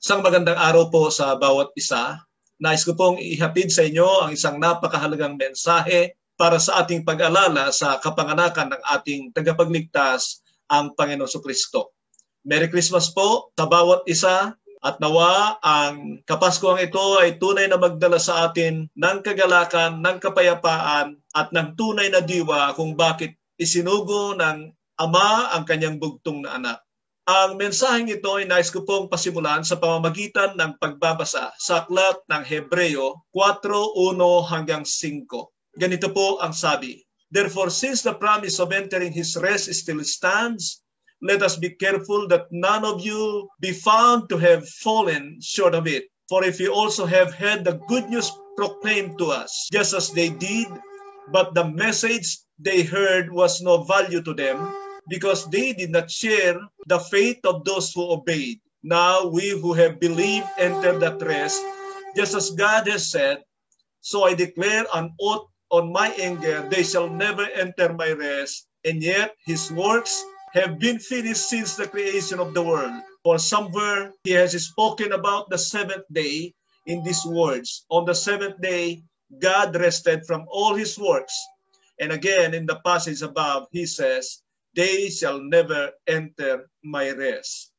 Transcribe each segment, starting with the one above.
Isang magandang araw po sa bawat isa. Nais ko pong ihatid sa inyo ang isang napakahalagang mensahe para sa ating pag-alala sa kapanganakan ng ating tagapagligtas, ang Panginoon Kristo. Merry Christmas po sa bawat isa at nawa ang Kapaskuhang ito ay tunay na magdala sa atin ng kagalakan, ng kapayapaan at ng tunay na diwa kung bakit isinugo ng Ama ang kanyang bugtong na anak. Ang mensaheng ito ay nais ko pong pasimulan sa pamamagitan ng pagbabasa sa aklat ng Hebreo 4.1 hanggang 5. Ganito po ang sabi, Therefore, since the promise of entering his rest still stands, let us be careful that none of you be found to have fallen short of it. For if you also have heard the good news proclaimed to us, just as they did, but the message they heard was no value to them, because they did not share the faith of those who obeyed. Now we who have believed enter that rest, just as God has said, So I declare an oath on my anger, they shall never enter my rest, and yet his works have been finished since the creation of the world. For somewhere he has spoken about the seventh day in these words On the seventh day, God rested from all his works. And again, in the passage above, he says, they shall never enter my rest.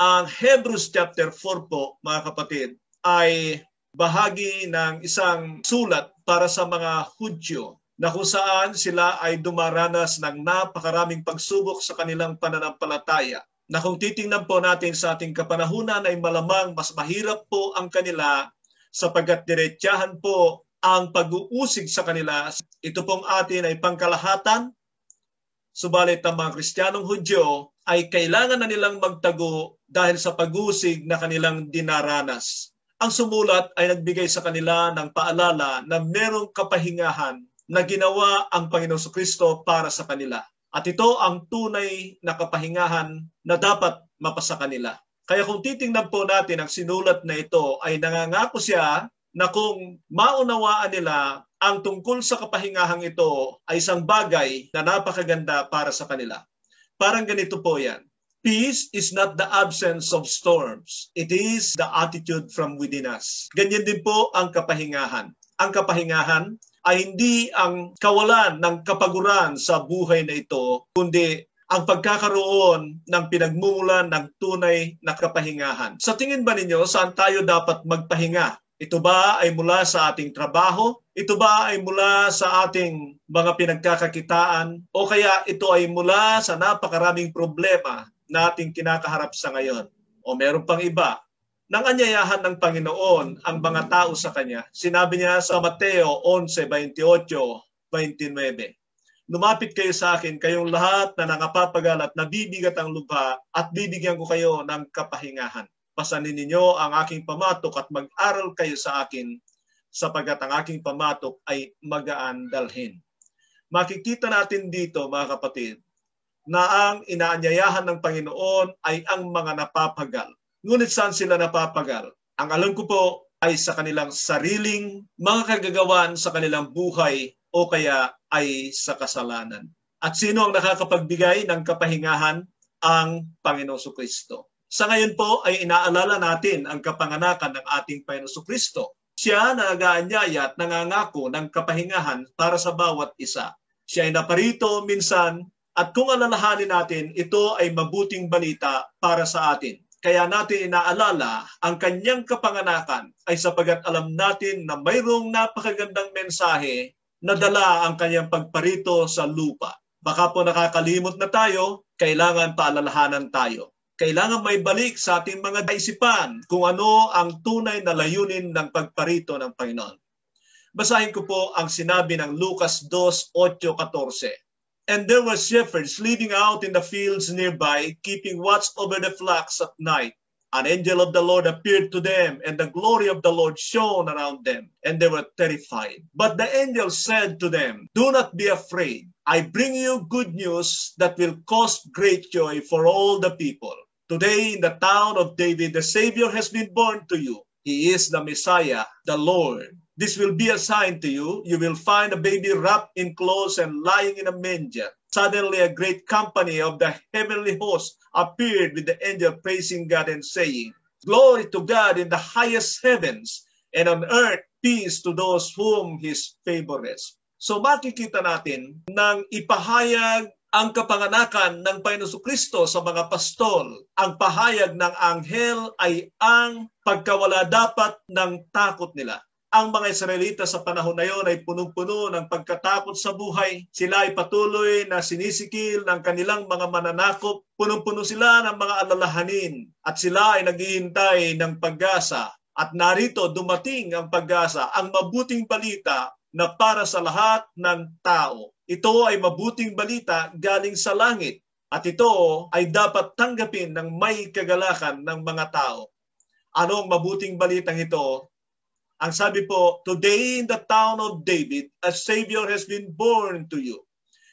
Ang Hebrews chapter 4 po, mga kapatid, ay bahagi ng isang sulat para sa mga Hudyo na kung saan sila ay dumaranas ng napakaraming pagsubok sa kanilang pananampalataya na kung titingnan po natin sa ating kapanahunan ay malamang mas mahirap po ang kanila sapagkat diretsahan po ang pag-uusig sa kanila. Ito pong atin ay pangkalahatan Subalit ang mga Kristiyanong Hudyo ay kailangan na nilang magtago dahil sa pagusig na kanilang dinaranas. Ang sumulat ay nagbigay sa kanila ng paalala na merong kapahingahan na ginawa ang Panginoon Kristo para sa kanila. At ito ang tunay na kapahingahan na dapat mapasa kanila. Kaya kung titingnan po natin ang sinulat na ito ay nangangako siya na kung maunawaan nila ang tungkol sa kapahingahang ito ay isang bagay na napakaganda para sa kanila. Parang ganito po yan. Peace is not the absence of storms. It is the attitude from within us. Ganyan din po ang kapahingahan. Ang kapahingahan ay hindi ang kawalan ng kapaguran sa buhay na ito, kundi ang pagkakaroon ng pinagmumulan ng tunay na kapahingahan. Sa tingin ba ninyo, saan tayo dapat magpahinga? Ito ba ay mula sa ating trabaho? Ito ba ay mula sa ating mga pinagkakakitaan? O kaya ito ay mula sa napakaraming problema na ating kinakaharap sa ngayon? O meron pang iba? Nang anyayahan ng Panginoon ang mga tao sa Kanya, sinabi niya sa Mateo 11:28, 29, Lumapit kayo sa akin, kayong lahat na nangapapagal at nabibigat ang lupa at bibigyan ko kayo ng kapahingahan pasanin ninyo ang aking pamatok at mag-aral kayo sa akin sapagat ang aking pamatok ay magaan dalhin. Makikita natin dito mga kapatid na ang inaanyayahan ng Panginoon ay ang mga napapagal. Ngunit saan sila napapagal? Ang alam ko po ay sa kanilang sariling mga kagagawan sa kanilang buhay o kaya ay sa kasalanan. At sino ang nakakapagbigay ng kapahingahan? Ang Panginoon Kristo. Sa ngayon po ay inaalala natin ang kapanganakan ng ating Panginoon Kristo. Siya na nag-aanyaya at nangangako ng kapahingahan para sa bawat isa. Siya ay naparito minsan at kung alalahanin natin, ito ay mabuting balita para sa atin. Kaya natin inaalala ang kanyang kapanganakan ay sapagat alam natin na mayroong napakagandang mensahe na dala ang kanyang pagparito sa lupa. Baka po nakakalimot na tayo, kailangan paalalahanan tayo kailangan may balik sa ating mga daisipan kung ano ang tunay na layunin ng pagparito ng Panginoon. Basahin ko po ang sinabi ng Lucas 2:8-14. And there were shepherds living out in the fields nearby, keeping watch over the flocks at night. An angel of the Lord appeared to them, and the glory of the Lord shone around them, and they were terrified. But the angel said to them, Do not be afraid. I bring you good news that will cause great joy for all the people. Today in the town of David, the Savior has been born to you. He is the Messiah, the Lord. This will be a sign to you. You will find a baby wrapped in clothes and lying in a manger. Suddenly, a great company of the heavenly host appeared with the angel praising God and saying, Glory to God in the highest heavens, and on earth peace to those whom His favors. So makikita natin nang ipahayag ang kapanganakan ng Panginoon Kristo sa mga pastol. Ang pahayag ng anghel ay ang pagkawala dapat ng takot nila. Ang mga Israelita sa panahon na yon ay punong-puno ng pagkatakot sa buhay. Sila ay patuloy na sinisikil ng kanilang mga mananakop. Punong-puno sila ng mga alalahanin at sila ay naghihintay ng pag-asa. At narito dumating ang pag-asa, ang mabuting balita na para sa lahat ng tao. Ito ay mabuting balita galing sa langit at ito ay dapat tanggapin ng may kagalakan ng mga tao. Ano ang mabuting balitang ito? Ang sabi po, Today in the town of David, a Savior has been born to you.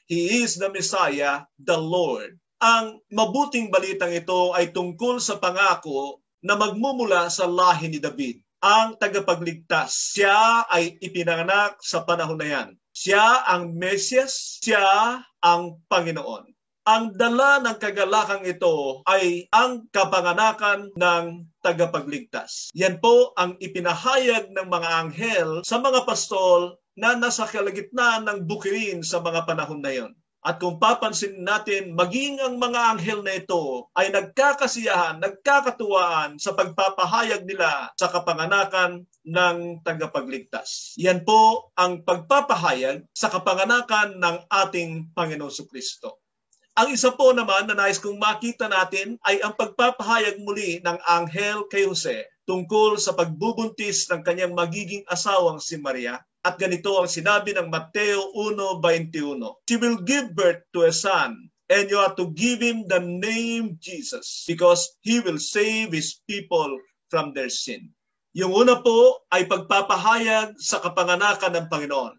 He is the Messiah, the Lord. Ang mabuting balitang ito ay tungkol sa pangako na magmumula sa lahi ni David ang tagapagligtas. Siya ay ipinanganak sa panahon na yan. Siya ang Mesias, siya ang Panginoon. Ang dala ng kagalakang ito ay ang kapanganakan ng tagapagligtas. Yan po ang ipinahayag ng mga anghel sa mga pastol na nasa kalagitnaan ng bukirin sa mga panahon na yon. At kung papansin natin, maging ang mga anghel na ito ay nagkakasiyahan, nagkakatuwaan sa pagpapahayag nila sa kapanganakan ng tagapagligtas. Yan po ang pagpapahayag sa kapanganakan ng ating Panginoon Kristo. Ang isa po naman na nais kong makita natin ay ang pagpapahayag muli ng anghel kay Jose tungkol sa pagbubuntis ng kanyang magiging asawang si Maria at ganito ang sinabi ng Mateo 1.21. She will give birth to a son and you are to give him the name Jesus because he will save his people from their sin. Yung una po ay pagpapahayag sa kapanganakan ng Panginoon.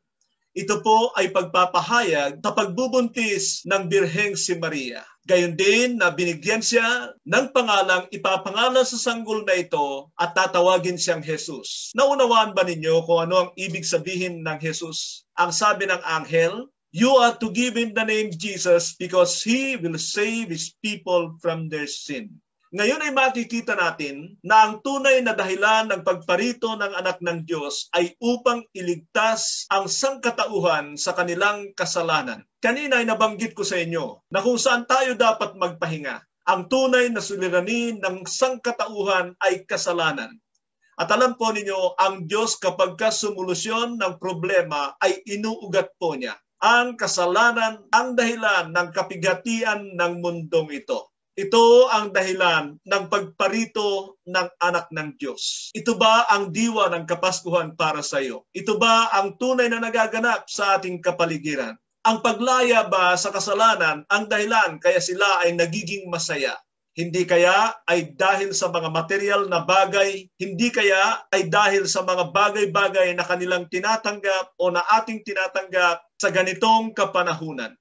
Ito po ay pagpapahayag sa pagbubuntis ng Birheng si Maria. Gayon din na binigyan siya ng pangalang ipapangalan sa sanggol na ito at tatawagin siyang Jesus. Naunawaan ba ninyo kung ano ang ibig sabihin ng Jesus? Ang sabi ng anghel, You are to give him the name Jesus because he will save his people from their sin. Ngayon ay makikita natin na ang tunay na dahilan ng pagparito ng anak ng Diyos ay upang iligtas ang sangkatauhan sa kanilang kasalanan. Kanina ay nabanggit ko sa inyo na kung saan tayo dapat magpahinga. Ang tunay na suliranin ng sangkatauhan ay kasalanan. At alam po ninyo, ang Diyos kapag sumulusyon ng problema ay inuugat po niya. Ang kasalanan ang dahilan ng kapigatian ng mundong ito. Ito ang dahilan ng pagparito ng anak ng Diyos. Ito ba ang diwa ng Kapaskuhan para sa iyo? Ito ba ang tunay na nagaganap sa ating kapaligiran? Ang paglaya ba sa kasalanan ang dahilan kaya sila ay nagiging masaya? Hindi kaya ay dahil sa mga material na bagay, hindi kaya ay dahil sa mga bagay-bagay na kanilang tinatanggap o na ating tinatanggap sa ganitong kapanahunan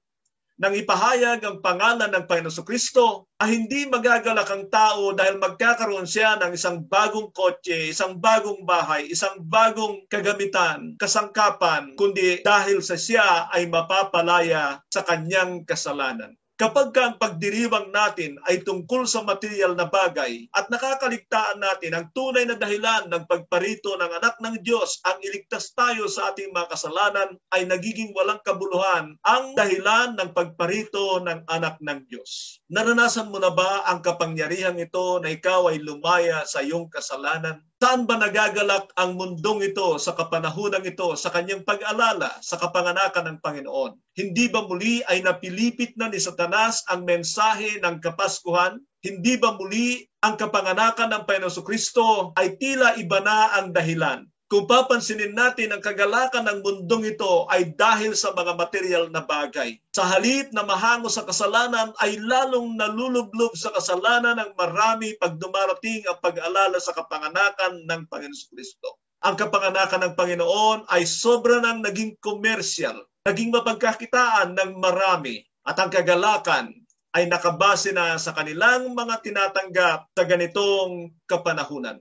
nang ipahayag ang pangalan ng Panginoon Kristo ay hindi magagalak ang tao dahil magkakaroon siya ng isang bagong kotse, isang bagong bahay, isang bagong kagamitan, kasangkapan, kundi dahil sa siya ay mapapalaya sa kanyang kasalanan. Kapag ang pagdiriwang natin ay tungkol sa material na bagay at nakakaligtaan natin ang tunay na dahilan ng pagparito ng anak ng Diyos ang iligtas tayo sa ating mga kasalanan ay nagiging walang kabuluhan ang dahilan ng pagparito ng anak ng Diyos. Naranasan mo na ba ang kapangyarihan ito na ikaw ay lumaya sa iyong kasalanan? Saan ba nagagalak ang mundong ito sa kapanahunang ito sa kanyang pag-alala sa kapanganakan ng Panginoon? Hindi ba muli ay napilipit na ni Satanas ang mensahe ng Kapaskuhan? Hindi ba muli ang kapanganakan ng Panginoon Kristo ay tila iba na ang dahilan? Kung papansinin natin ang kagalakan ng mundong ito ay dahil sa mga material na bagay. Sa halip na mahango sa kasalanan ay lalong nalulublob sa kasalanan ng marami pag dumarating ang pag-alala sa kapanganakan ng Panginoon Kristo. Ang kapanganakan ng Panginoon ay sobra nang naging commercial, naging mapagkakitaan ng marami at ang kagalakan ay nakabase na sa kanilang mga tinatanggap sa ganitong kapanahunan.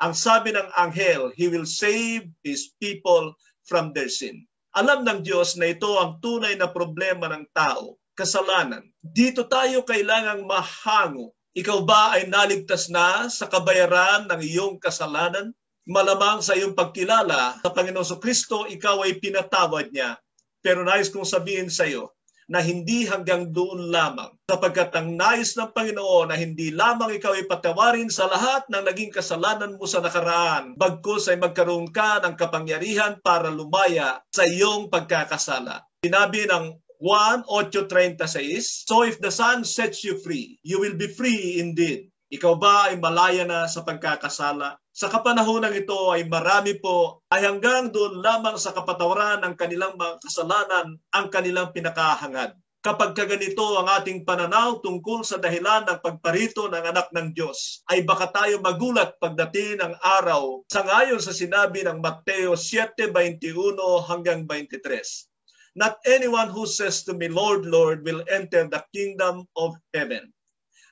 Ang sabi ng anghel, He will save His people from their sin. Alam ng Diyos na ito ang tunay na problema ng tao, kasalanan. Dito tayo kailangang mahango. Ikaw ba ay naligtas na sa kabayaran ng iyong kasalanan? Malamang sa iyong pagkilala sa Panginoon Kristo, ikaw ay pinatawad niya. Pero nais kong sabihin sa iyo, na hindi hanggang doon lamang. Sapagkat ang nais ng Panginoon na hindi lamang ikaw ay patawarin sa lahat ng naging kasalanan mo sa nakaraan, bagkus ay magkaroon ka ng kapangyarihan para lumaya sa iyong pagkakasala. Sinabi ng 1.8.36, So if the Son sets you free, you will be free indeed. Ikaw ba ay malaya na sa pagkakasala? Sa kapanahonang ito ay marami po ay hanggang doon lamang sa kapatawaran ng kanilang mga kasalanan ang kanilang pinakahangad. Kapag kaganito ang ating pananaw tungkol sa dahilan ng pagparito ng anak ng Diyos, ay baka tayo magulat pagdating ng araw sa ngayon sa sinabi ng Mateo 7.21 hanggang 23. Not anyone who says to me, Lord, Lord, will enter the kingdom of heaven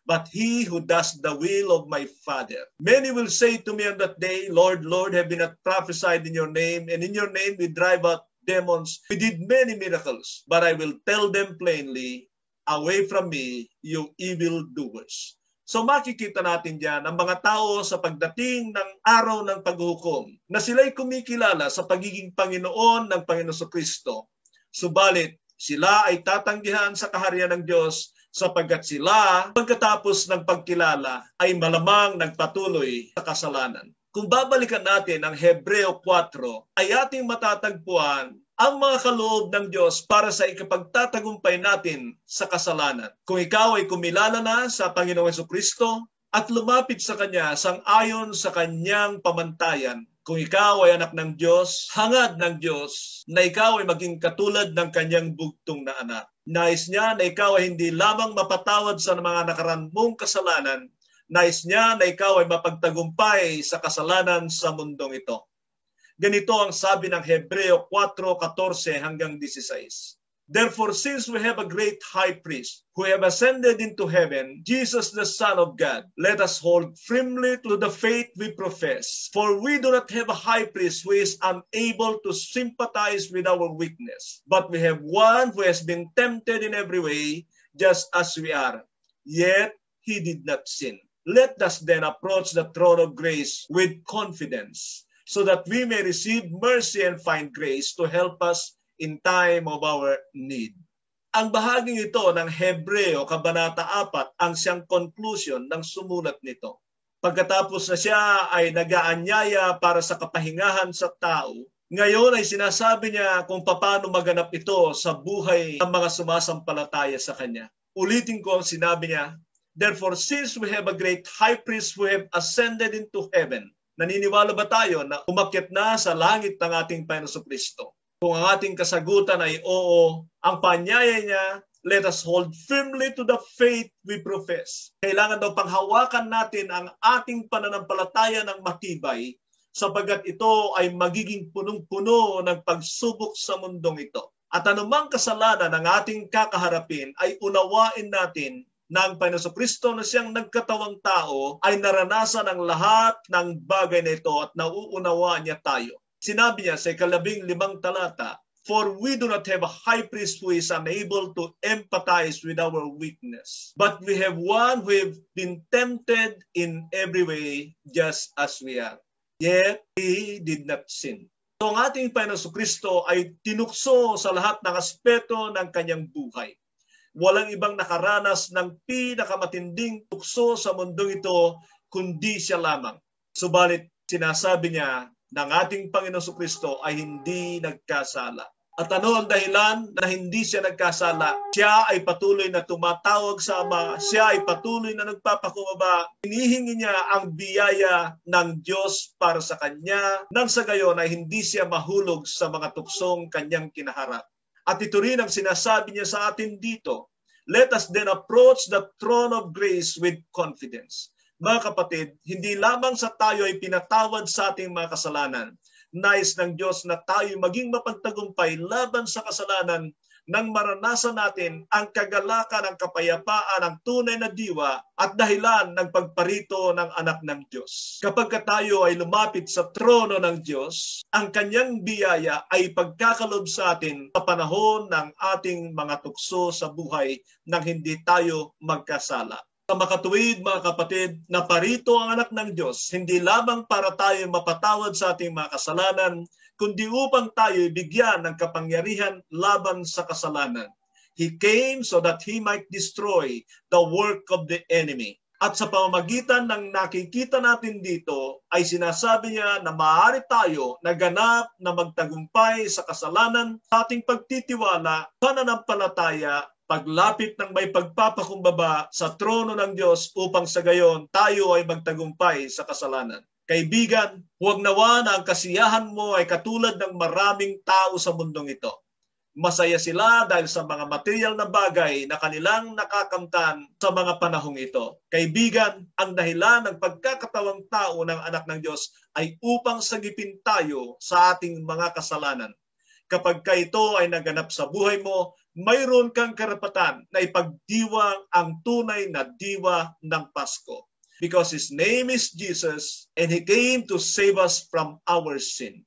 but he who does the will of my Father. Many will say to me on that day, Lord, Lord, have we not prophesied in your name, and in your name we drive out demons. We did many miracles, but I will tell them plainly, away from me, you evil doers. So makikita natin diyan ang mga tao sa pagdating ng araw ng paghukom na sila'y kumikilala sa pagiging Panginoon ng Panginoon Kristo. Subalit, sila ay tatanggihan sa kaharian ng Diyos sapagkat sila pagkatapos ng pagkilala ay malamang nagpatuloy sa kasalanan. Kung babalikan natin ang Hebreo 4, ay ating matatagpuan ang mga kaloob ng Diyos para sa ikapagtatagumpay natin sa kasalanan. Kung ikaw ay kumilala na sa Panginoong Yeso Kristo at lumapit sa Kanya sang ayon sa Kanyang pamantayan, kung ikaw ay anak ng Diyos, hangad ng Diyos na ikaw ay maging katulad ng kanyang bugtong na anak. Nais niya na ikaw ay hindi lamang mapatawad sa mga nakaraan mong kasalanan, nais niya na ikaw ay mapagtagumpay sa kasalanan sa mundong ito. Ganito ang sabi ng Hebreo 4:14 hanggang 16. Therefore, since we have a great high priest who have ascended into heaven, Jesus the Son of God, let us hold firmly to the faith we profess. For we do not have a high priest who is unable to sympathize with our weakness, but we have one who has been tempted in every way, just as we are. Yet he did not sin. Let us then approach the throne of grace with confidence, so that we may receive mercy and find grace to help us in time of our need. Ang bahaging ito ng Hebreo, Kabanata 4, ang siyang conclusion ng sumulat nito. Pagkatapos na siya ay nagaanyaya para sa kapahingahan sa tao, ngayon ay sinasabi niya kung paano maganap ito sa buhay ng mga sumasampalataya sa Kanya. Ulitin ko ang sinabi niya, Therefore, since we have a great high priest who have ascended into heaven, naniniwala ba tayo na umakyat na sa langit ng ating Panginoon Kristo? Kung ang ating kasagutan ay oo, ang panyaya niya, let us hold firmly to the faith we profess. Kailangan daw panghawakan natin ang ating pananampalataya ng matibay sapagkat ito ay magiging punong-puno ng pagsubok sa mundong ito. At anumang kasalanan ng ating kakaharapin ay unawain natin na ang Panginoon Kristo na siyang nagkatawang tao ay naranasan ang lahat ng bagay na ito at nauunawa niya tayo. Sinabi niya sa ikalabing limang talata, For we do not have a high priest who is unable to empathize with our weakness, but we have one who have been tempted in every way just as we are. Yet he did not sin. So ang ating Panginoon Kristo ay tinukso sa lahat ng aspeto ng kanyang buhay. Walang ibang nakaranas ng pinakamatinding tukso sa mundong ito kundi siya lamang. Subalit sinasabi niya ng ating Panginoon Kristo ay hindi nagkasala. At ano ang dahilan na hindi siya nagkasala? Siya ay patuloy na tumatawag sa Ama. Siya ay patuloy na nagpapakumbaba. Hinihingi niya ang biyaya ng Diyos para sa kanya nang sa gayon ay hindi siya mahulog sa mga tuksong kanyang kinaharap. At ito rin ang sinasabi niya sa atin dito. Let us then approach the throne of grace with confidence mga kapatid, hindi lamang sa tayo ay pinatawad sa ating mga kasalanan. Nais ng Diyos na tayo maging mapagtagumpay laban sa kasalanan nang maranasan natin ang kagalakan, ang kapayapaan, ang tunay na diwa at dahilan ng pagparito ng anak ng Diyos. Kapag tayo ay lumapit sa trono ng Diyos, ang kanyang biyaya ay pagkakalob sa atin sa panahon ng ating mga tukso sa buhay nang hindi tayo magkasala sa makatuwid mga kapatid na parito ang anak ng Diyos, hindi lamang para tayo mapatawad sa ating mga kasalanan, kundi upang tayo bigyan ng kapangyarihan laban sa kasalanan. He came so that He might destroy the work of the enemy. At sa pamamagitan ng nakikita natin dito ay sinasabi niya na maaari tayo na ganap na magtagumpay sa kasalanan sa ating pagtitiwala, pananampalataya paglapit ng may pagpapakumbaba sa trono ng Diyos upang sa gayon tayo ay magtagumpay sa kasalanan. Kaibigan, huwag nawa na ang kasiyahan mo ay katulad ng maraming tao sa mundong ito. Masaya sila dahil sa mga material na bagay na kanilang nakakamtan sa mga panahong ito. Kaibigan, ang dahilan ng pagkakatawang tao ng anak ng Diyos ay upang sagipin tayo sa ating mga kasalanan. Kapag ka ito ay naganap sa buhay mo, mayroon kang karapatan na ipagdiwang ang tunay na diwa ng Pasko. Because His name is Jesus and He came to save us from our sin.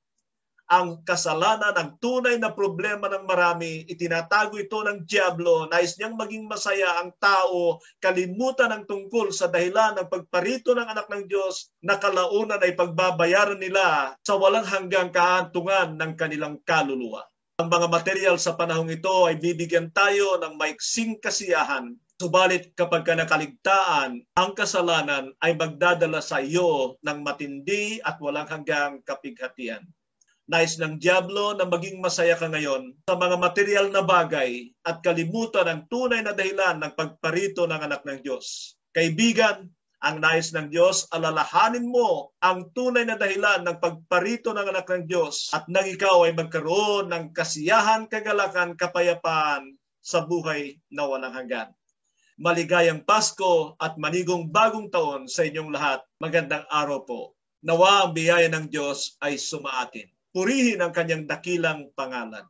Ang kasalanan, ang tunay na problema ng marami, itinatago ito ng Diablo, nais niyang maging masaya ang tao, kalimutan ang tungkol sa dahilan ng pagparito ng anak ng Diyos na kalaunan ay pagbabayaran nila sa walang hanggang kaantungan ng kanilang kaluluwa. Ang mga material sa panahong ito ay bibigyan tayo ng maiksing kasiyahan. Subalit kapag ka nakaligtaan, ang kasalanan ay magdadala sa iyo ng matindi at walang hanggang kapighatian. Nais ng Diablo na maging masaya ka ngayon sa mga material na bagay at kalimutan ang tunay na dahilan ng pagparito ng anak ng Diyos. Kaibigan, ang nais ng Diyos, alalahanin mo ang tunay na dahilan ng pagparito ng anak ng Diyos at nang ikaw ay magkaroon ng kasiyahan, kagalakan, kapayapaan sa buhay na walang hanggan. Maligayang Pasko at manigong bagong taon sa inyong lahat. Magandang araw po. Nawa ang biyaya ng Diyos ay sumaatin. Purihin ang kanyang dakilang pangalan.